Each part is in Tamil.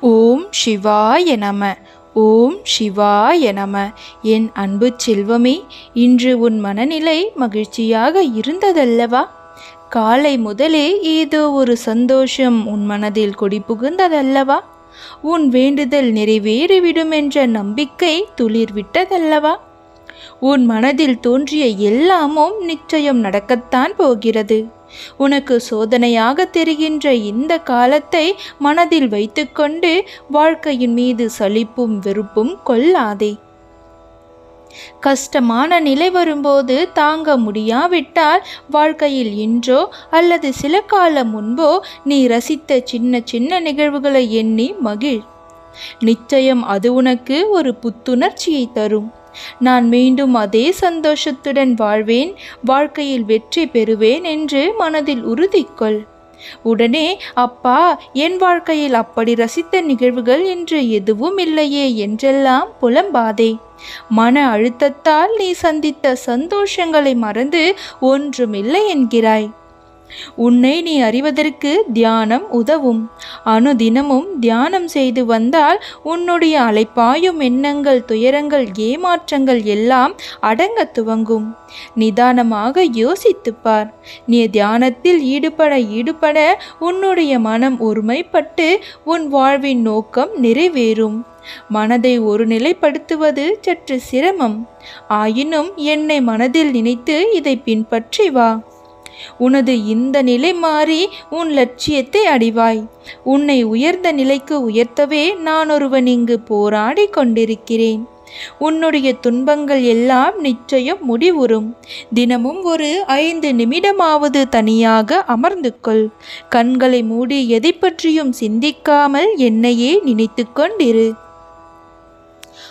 ஓம் சிவாய நம ஓம் சிவாய நம. என் அன்பு செல்வமே இன்று உன் மனநிலை மகிழ்ச்சியாக இருந்ததல்லவா? காலை முதலே ஏதோ ஒரு சந்தோஷம் உன் மனதில் கொடி புகுந்ததல்லவா? உன் வேண்டுதல் நிறைவேறிவிடும் என்ற நம்பிக்கை துளிர்விட்டதல்லவா உன் மனதில் தோன்றிய எல்லாமும் நிச்சயம் நடக்கத்தான் போகிறது. உனக்கு சோதனையாக தெரிகின்ற இந்த காலத்தை மனதில் வைத்துக்கொண்டு வாழ்க்கையின் மீது சலிப்பும் வெறுப்பும் கொள்ளாதே. கஷ்டமான நிலை வரும்போது தாங்க முடியாவிட்டால் வாழ்க்கையில் இன்றோ அல்லது சில காலம் முன்போ நீ ரசித்த சின்ன சின்ன நிகழ்வுகளை எண்ணி மகிழ். நிச்சயம் அது உனக்கு ஒரு புத்துணர்ச்சியை தரும். நான் மீண்டும் அதே சந்தோஷத்துடன் வாழ்வேன் வாழ்க்கையில் வெற்றி பெறுவேன் என்று மனதில் உறுதிக்கொள். உடனே அப்பா என் வாழ்க்கையில் அப்படி ரசித்த நிகழ்வுகள் என்று எதுவும் இல்லையே என்றெல்லாம் புலம்பாதே. மன அழுத்தத்தால் நீ சந்தித்த சந்தோஷங்களை மறந்து ஒன்றுமில்லை என்கிறாய். உன்னை நீ அறிவதற்கு தியானம் உதவும். அனுதினமும் தியானம் செய்து வந்தால் உன்னுடைய அலைப்பாயும் எண்ணங்கள் துயரங்கள் ஏமாற்றங்கள் எல்லாம் அடங்க துவங்கும். நிதானமாக யோசித்துப்பார். நீ தியானத்தில் ஈடுபட ஈடுபட உன்னுடைய மனம் ஒருமைப்பட்டு உன் வாழ்வின் நோக்கம் நிறைவேறும். மனதை ஒரு நிலைப்படுத்துவது சற்று சிரமம். ஆயினும் என்னை மனதில் நினைத்து இதை பின்பற்றி வா. உனது இந்த நிலை மாறி உன் லட்சியத்தை அடிவாய். உன்னை உயர்ந்த நிலைக்கு உயர்த்தவே நான் ஒருவன் இங்கு போராடி கொண்டிருக்கிறேன். உன்னுடைய துன்பங்கள் எல்லாம் நிச்சயம் முடிவுறும். தினமும் ஒரு ஐந்து நிமிடமாவது தனியாக அமர்ந்து கொள். கண்களை மூடி எதை பற்றியும் சிந்திக்காமல் என்னையே நினைத்து கொண்டிரு.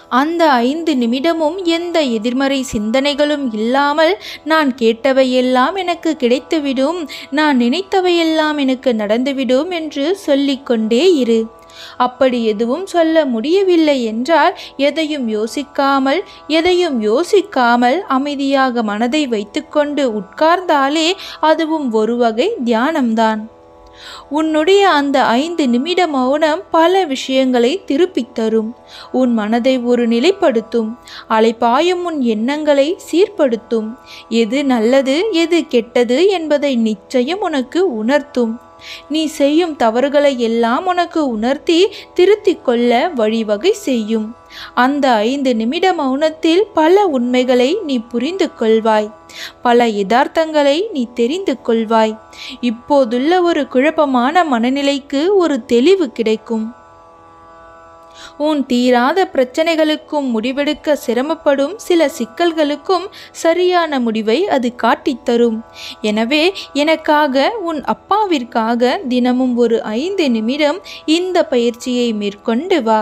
அந்த ஐந்து நிமிடமும் எந்த எதிர்மறை சிந்தனைகளும் இல்லாமல் நான் கேட்டவையெல்லாம் எனக்கு கிடைத்துவிடும் நான் நினைத்தவையெல்லாம் எனக்கு நடந்துவிடும் என்று சொல்லிக்கொண்டே இரு. அப்படி எதுவும் சொல்ல முடியவில்லை என்றால் எதையும் யோசிக்காமல் எதையும் யோசிக்காமல் அமைதியாக மனதை வைத்துக்கொண்டு உட்கார்ந்தாலே அதுவும் ஒரு வகை தியானம்தான். உன்னுடைய அந்த ஐந்து நிமிட மௌனம் பல விஷயங்களை திருப்பித் தரும். உன் மனதை ஒரு நிலைப்படுத்தும். அலைப்பாயும் உன் எண்ணங்களை சீர்படுத்தும். எது நல்லது எது கெட்டது என்பதை நிச்சயம் உனக்கு உணர்த்தும். நீ செய்யும் தவறுகளை எல்லாம் உனக்கு உணர்த்தி திருத்திக் கொள்ள வழிவகை செய்யும். அந்த ஐந்து நிமிட மௌனத்தில் பல உண்மைகளை நீ புரிந்து கொள்வாய். பல யதார்த்தங்களை நீ தெரிந்து கொள்வாய். இப்போதுள்ள ஒரு குழப்பமான மனநிலைக்கு ஒரு தெளிவு கிடைக்கும். உன் தீராத பிரச்சனைகளுக்கும் முடிவெடுக்க சிரமப்படும் சில சிக்கல்களுக்கும் சரியான முடிவை அது காட்டித்தரும் எனவே எனக்காக உன் அப்பாவிற்காக தினமும் ஒரு ஐந்து நிமிடம் இந்த பயிற்சியை மேற்கொண்டு வா.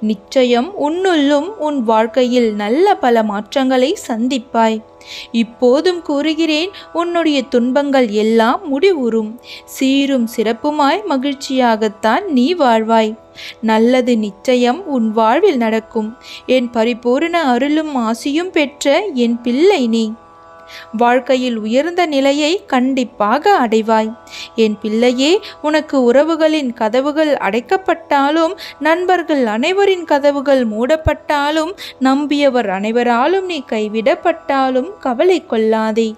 நிச்சயம் உன்னுள்ளும் உன் வாழ்க்கையில் நல்ல பல மாற்றங்களை சந்திப்பாய். இப்போதும் கூறுகிறேன் உன்னுடைய துன்பங்கள் எல்லாம் முடிவுறும். சீரும் சிறப்புமாய் மகிழ்ச்சியாகத்தான் நீ வாழ்வாய். நல்லது நிச்சயம் உன் வாழ்வில் நடக்கும். என் பரிபூரண அருளும் ஆசியும் பெற்ற என் பிள்ளை நீ. வாழ்க்கையில் உயர்ந்த நிலையை கண்டிப்பாக அடைவாய். என் பிள்ளையே உனக்கு உறவுகளின் கதவுகள் அடைக்கப்பட்டாலும் நண்பர்கள் அனைவரின் கதவுகள் மூடப்பட்டாலும் நம்பியவர் அனைவராலும் நீ கைவிடப்பட்டாலும் கவலை கொள்ளாதே.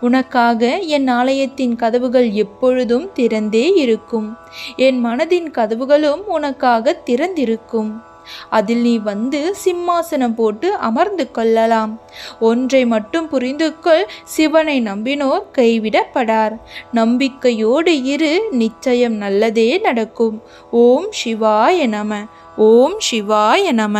உனக்காக என் ஆலயத்தின் கதவுகள் எப்பொழுதும் திறந்தே இருக்கும். என் மனதின் கதவுகளும் உனக்காக திறந்திருக்கும். அதில் நீ வந்து சிம்மாசனம் போட்டு அமர்ந்து கொள்ளலாம். ஒன்றை மட்டும் புரிந்து கொள் சிவனை நம்பினோர் கைவிடப்படார். நம்பிக்கையோடு இரு நிச்சயம் நல்லதே நடக்கும். ஓம் சிவாய நம ஓம் சிவாய நம.